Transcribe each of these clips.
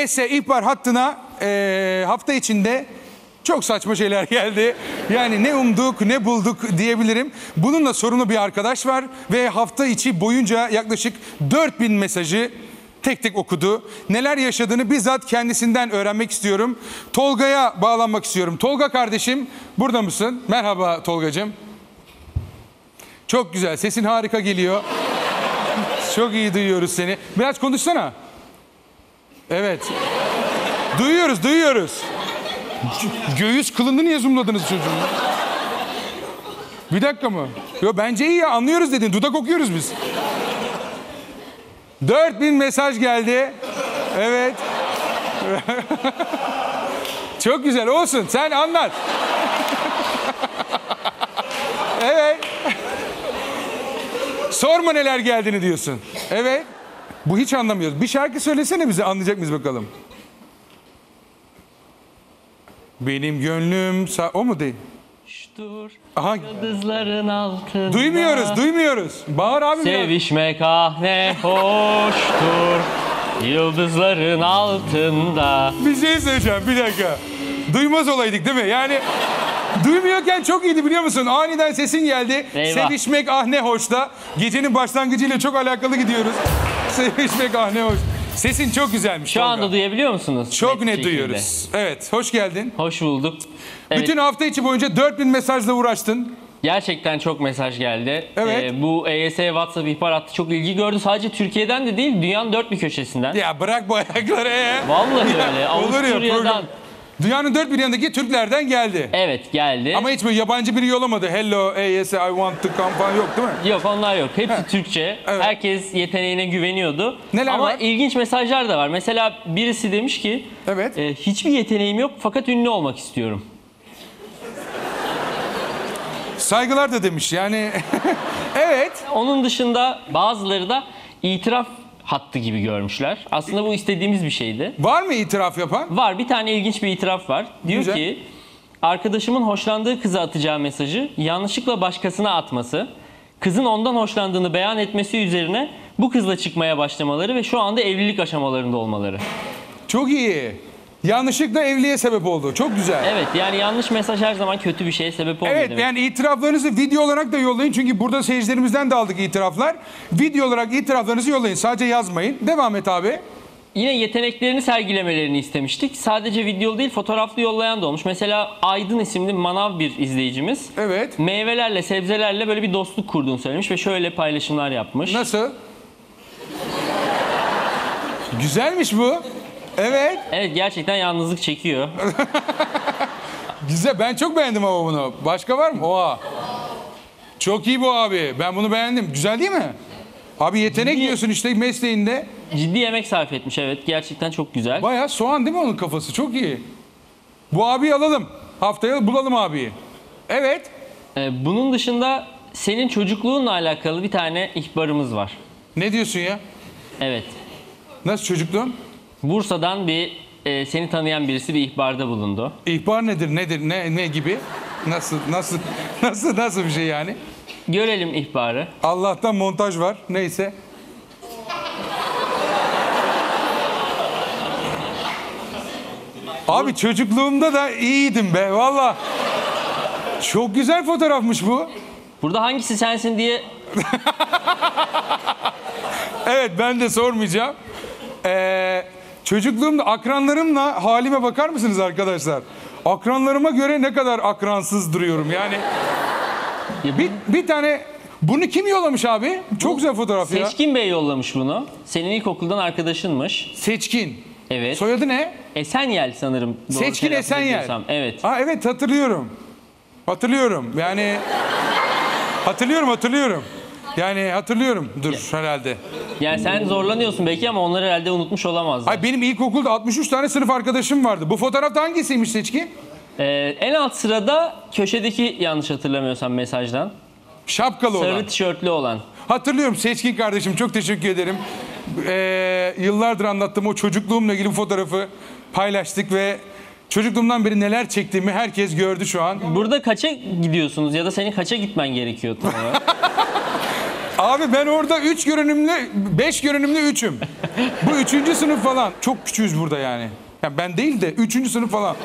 EYS ihbar hattına eee, hafta içinde çok saçma şeyler geldi. Yani ne umduk ne bulduk diyebilirim. Bununla sorumlu bir arkadaş var ve hafta içi boyunca yaklaşık 4000 mesajı tek tek okudu. Neler yaşadığını bizzat kendisinden öğrenmek istiyorum. Tolga'ya bağlanmak istiyorum. Tolga kardeşim burada mısın? Merhaba Tolgacığım. Çok güzel. Sesin harika geliyor. Çok iyi duyuyoruz seni. Biraz konuşsana. Evet. Duyuyoruz, duyuyoruz. Gö- Göğüs kılını niye zoomladınız çocuğun? Bir dakika mı? Yo bence iyi ya anlıyoruz dedin. Dudak okuyoruz biz. 4000 mesaj geldi. Evet. Çok güzel olsun. Sen anlat. evet. Sorma neler geldiğini diyorsun. Evet. Bu hiç anlamıyoruz. Bir şarkı söylesene bize anlayacak mıyız bakalım? Benim gönlüm sa- o mu değil? Dur Aha yıldızların altında. duymuyoruz, duymuyoruz. Bağır abi. Sevişmek ah ne hoştur. Yıldızların altında. Bir şey söyleyeceğim bir dakika. Duymaz olaydık değil mi? Yani duymuyorken çok iyiydi biliyor musun? Aniden sesin geldi. Eyvah. Sevişmek ah ne hoşta. Gecenin başlangıcıyla çok alakalı gidiyoruz. Sevişmek ah ne hoş. Sesin çok güzelmiş. Şu Tolga. anda duyabiliyor musunuz? Çok net şekilde. duyuyoruz. Evet, hoş geldin. Hoş bulduk. Evet, Bütün hafta içi boyunca 4000 mesajla uğraştın. gerçekten çok mesaj geldi. Evet. Ee, bu EYS WhatsApp ihbar hattı çok ilgi gördü. Sadece Türkiye'den de değil dünyanın dört bir köşesinden. Ya bırak bu ayakları. ee. Vallahi öyle. Olur ya Avusturya'dan. program. Dünyanın dört bir yanındaki Türklerden geldi. Evet geldi. Ama hiç böyle yabancı biri yollamadı. Hello, yes, I want to come falan yok değil mi? Yok onlar yok. Hepsi Türkçe. Evet. Herkes yeteneğine güveniyordu. Neler Ama var? ilginç mesajlar da var. Mesela birisi demiş ki Evet. e, hiçbir yeteneğim yok fakat ünlü olmak istiyorum. Saygılar da demiş yani. evet. Onun dışında bazıları da itiraf hattı gibi görmüşler. Aslında bu istediğimiz bir şeydi. Var mı itiraf yapan? Var bir tane ilginç bir itiraf var. Diyor Güzel. ki arkadaşımın hoşlandığı kıza atacağı mesajı yanlışlıkla başkasına atması, kızın ondan hoşlandığını beyan etmesi üzerine bu kızla çıkmaya başlamaları ve şu anda evlilik aşamalarında olmaları. Çok iyi. Yanlışlıkla evliliğe sebep oldu. Çok güzel. Evet yani yanlış mesaj her zaman kötü bir şeye sebep olmuyor Evet demek. yani itiraflarınızı video olarak da yollayın. Çünkü burada seyircilerimizden de aldık itiraflar. Video olarak itiraflarınızı yollayın. Sadece yazmayın. Devam et abi. Yine yeteneklerini sergilemelerini istemiştik. Sadece video değil fotoğraflı yollayan da olmuş. Mesela Aydın isimli manav bir izleyicimiz. Evet. Meyvelerle, sebzelerle böyle bir dostluk kurduğunu söylemiş ve şöyle paylaşımlar yapmış. Nasıl? Güzelmiş bu. Evet. Evet gerçekten yalnızlık çekiyor. Güzel. Ben çok beğendim ama bunu. Başka var mı? Oha. Çok iyi bu abi. Ben bunu beğendim. Güzel değil mi? Abi yetenek Ciddi- diyorsun işte mesleğinde. Ciddi emek sarf etmiş evet. Gerçekten çok güzel. Bayağı soğan değil mi onun kafası? Çok iyi. Bu abiyi alalım. Haftaya bulalım abiyi. Evet. Ee, bunun dışında senin çocukluğunla alakalı bir tane ihbarımız var. Ne diyorsun ya? Evet. Nasıl çocukluğum? Bursa'dan bir e, seni tanıyan birisi bir ihbarda bulundu. İhbar nedir? Nedir? Ne ne gibi? Nasıl nasıl nasıl nasıl bir şey yani? Görelim ihbarı. Allah'tan montaj var. Neyse. Abi çocukluğumda da iyiydim be valla. Çok güzel fotoğrafmış bu. Burada hangisi sensin diye Evet ben de sormayacağım. Ee, çocukluğumda akranlarımla halime bakar mısınız arkadaşlar? Akranlarıma göre ne kadar akransız duruyorum yani. Bir, bir tane bunu kim yollamış abi? Çok güzel fotoğraf ya. Seçkin Bey yollamış bunu. Senin ilkokuldan arkadaşınmış. Seçkin. Evet. Soyadı ne? Esenyel sanırım. doğru Seçkin telaffuz Esenyel. ediyorsam. Evet. Ha evet hatırlıyorum. Hatırlıyorum. Yani hatırlıyorum hatırlıyorum. Yani hatırlıyorum. Dur herhalde. Yani sen zorlanıyorsun belki ama onları herhalde unutmuş olamazlar. Ay benim ilkokulda 63 tane sınıf arkadaşım vardı. Bu fotoğrafta hangisiymiş Seçkin? Ee, en alt sırada köşedeki yanlış hatırlamıyorsam mesajdan. Şapkalı olan. Sarı tişörtlü olan. Hatırlıyorum Seçkin kardeşim çok teşekkür ederim. Ee, yıllardır anlattığım o çocukluğumla ilgili fotoğrafı paylaştık ve çocukluğumdan beri neler çektiğimi herkes gördü şu an. Burada kaça gidiyorsunuz ya da senin kaça gitmen gerekiyor tam olarak? Abi ben orada 3 görünümlü, 5 görünümlü 3'üm. Bu 3. sınıf falan. Çok küçüğüz burada yani. Yani ben değil de 3. sınıf falan.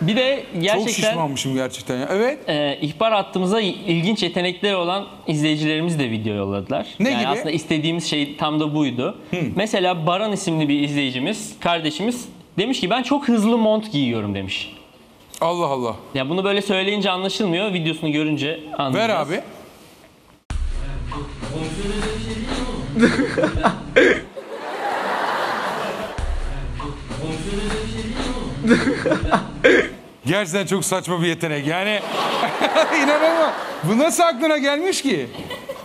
Bir de Çok gerçekten şişmanmışım gerçekten ya. Evet. e, ihbar hattımıza ilginç yetenekleri olan izleyicilerimiz de video yolladılar. Ne yani gibi? aslında istediğimiz şey tam da buydu. Mesela Baran isimli bir izleyicimiz, kardeşimiz demiş ki ben çok hızlı mont giyiyorum demiş. Allah Allah. Ya bunu böyle söyleyince anlaşılmıyor. Videosunu görünce Ver anlayacağız. abi. Gerçekten çok saçma bir yetenek. Yani inanamam. Bu nasıl aklına gelmiş ki?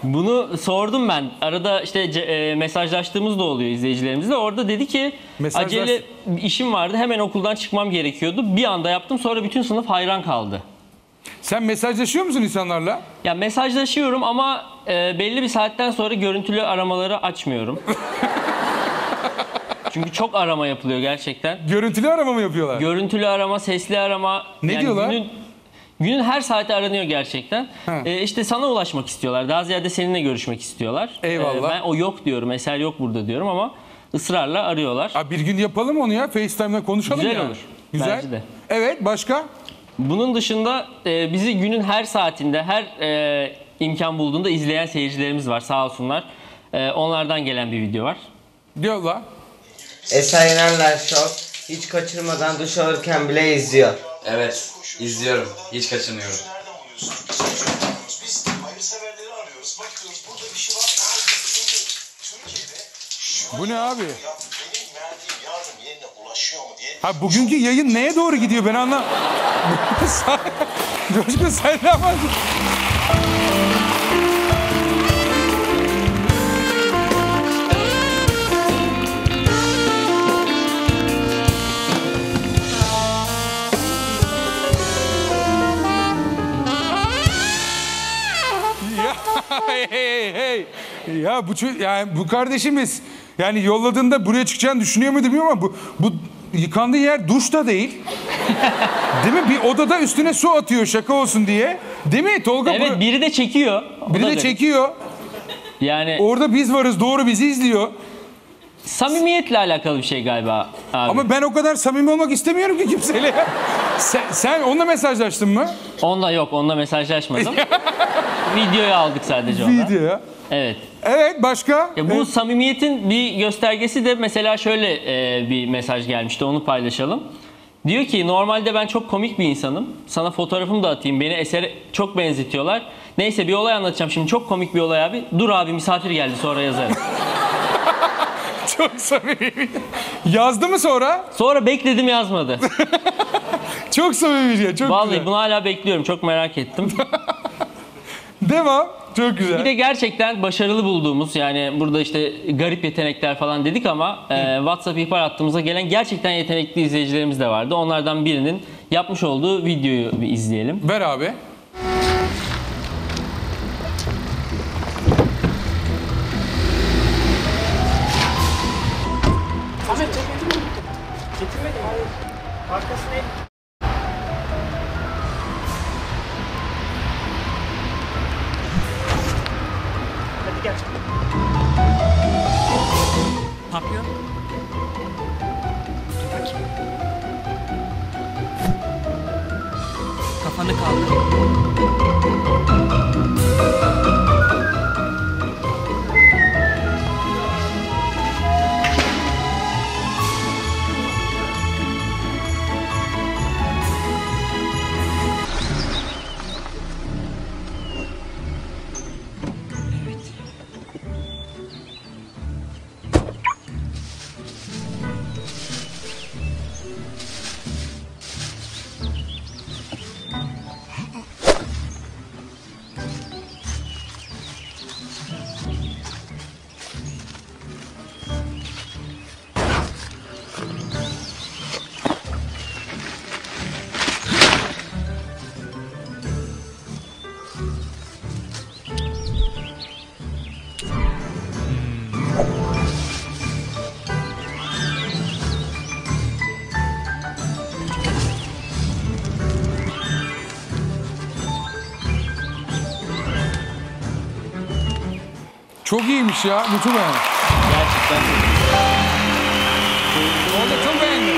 Bunu sordum ben. Arada işte ce- e, mesajlaştığımız da oluyor izleyicilerimizle. Orada dedi ki Mesajlaş- acele işim vardı. Hemen okuldan çıkmam gerekiyordu. Bir anda yaptım. Sonra bütün sınıf hayran kaldı. Sen mesajlaşıyor musun insanlarla? Ya mesajlaşıyorum ama e, belli bir saatten sonra görüntülü aramaları açmıyorum. Çünkü çok arama yapılıyor gerçekten. Görüntülü arama mı yapıyorlar? Görüntülü arama, sesli arama. Ne diyorlar? Günün, günün her saati aranıyor gerçekten. E, işte sana ulaşmak istiyorlar. Daha ziyade seninle görüşmek istiyorlar. Eyvallah. E, ben o yok diyorum, eser yok burada diyorum ama ısrarla arıyorlar. Abi bir gün yapalım onu ya. FaceTime'da konuşalım Güzel yani. olur. Güzel. Bence de. Evet başka? Bunun dışında e, bizi günün her saatinde, her e, imkan bulduğunda izleyen seyircilerimiz var sağ olsunlar. E, onlardan gelen bir video var. Diyorlar. Eser Yenerler Show hiç kaçırmadan duş alırken bile izliyor. Evet, izliyorum. Hiç kaçırmıyorum. Nereden buluyorsun? Biz Ha bugünkü yayın neye doğru gidiyor ben anlam. Coşkun sen ne yapıyorsun? Ya hey hey hey. Ya bu yani bu kardeşimiz yani yolladığında buraya çıkacağını düşünüyor muydu bilmiyorum ama bu bu yıkandığı yer duş da değil. değil mi? Bir odada üstüne su atıyor şaka olsun diye. Değil mi Tolga? Evet biri de çekiyor. O biri da de garip. çekiyor. Yani Orada biz varız doğru bizi izliyor. samimiyetle alakalı bir şey galiba abi. Ama ben o kadar samimi olmak istemiyorum ki kimseyle. sen, sen onunla mesajlaştın mı? Onunla yok, onunla mesajlaşmadım. Videoyu aldık sadece onunla. Video ya. Evet. Evet başka? Ya bu Evet. samimiyetin bir göstergesi de mesela şöyle e, bir mesaj gelmişti onu paylaşalım. Diyor ki normalde ben çok komik bir insanım. Sana fotoğrafımı da atayım. Beni esere çok benzetiyorlar. Neyse bir olay anlatacağım şimdi. Çok komik bir olay abi. Dur abi misafir geldi sonra yazarım. Çok samimi. Yazdı mı sonra? Sonra bekledim yazmadı. Çok samimi ya. Çok Vallahi güzel. bunu hala bekliyorum. Çok merak ettim. Devam. Çok güzel. Bir de gerçekten başarılı bulduğumuz yani burada işte garip yetenekler falan dedik ama e, WhatsApp ihbar hattımıza gelen gerçekten yetenekli izleyicilerimiz de vardı. Onlardan birinin yapmış olduğu videoyu bir izleyelim. Ver abi. Çok iyiymiş ya. Çok beğendim. Gerçekten. Orada çok beğendim.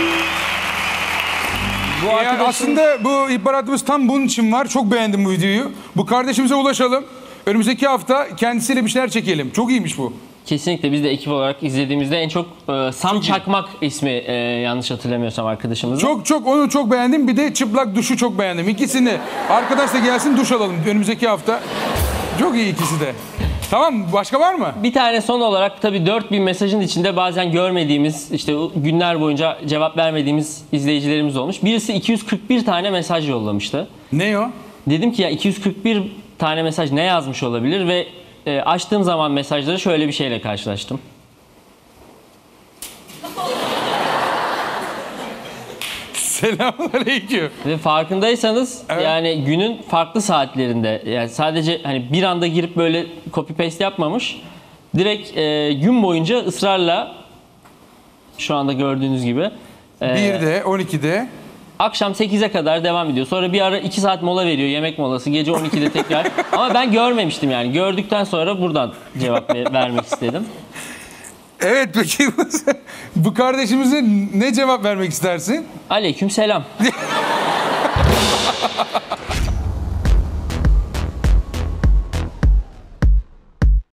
Bu Yani arkadaşım aslında bu ihbaratımız tam bunun için var. Çok beğendim bu videoyu. Bu kardeşimize ulaşalım. Önümüzdeki hafta kendisiyle bir şeyler çekelim. Çok iyiymiş bu. kesinlikle biz de ekip olarak izlediğimizde en çok e, Sam Çakmak ismi e, yanlış hatırlamıyorsam arkadaşımızın. Çok çok onu çok beğendim. Bir de çıplak duşu çok beğendim. İkisini. Arkadaş da gelsin duş alalım önümüzdeki hafta. Çok iyi ikisi de. Tamam başka var mı? Bir tane son olarak tabii 4000 mesajın içinde bazen görmediğimiz işte günler boyunca cevap vermediğimiz izleyicilerimiz olmuş. Birisi 241 tane mesaj yollamıştı. Ne o? Dedim ki ya 241 tane mesaj ne yazmış olabilir ve e, açtığım zaman mesajları şöyle bir şeyle karşılaştım. Selamünaleyküm. Ve farkındaysanız Evet. yani günün farklı saatlerinde yani sadece hani bir anda girip böyle copy paste yapmamış. Direkt e, gün boyunca ısrarla şu anda gördüğünüz gibi e, 1'de, 12'de. akşam 8'e kadar devam ediyor. Sonra bir ara 2 saat mola veriyor yemek molası. Gece 12'de tekrar. Ama ben görmemiştim yani. Gördükten sonra buradan cevap ver- vermek istedim. Evet peki bu kardeşimize ne cevap vermek istersin? Aleyküm selam.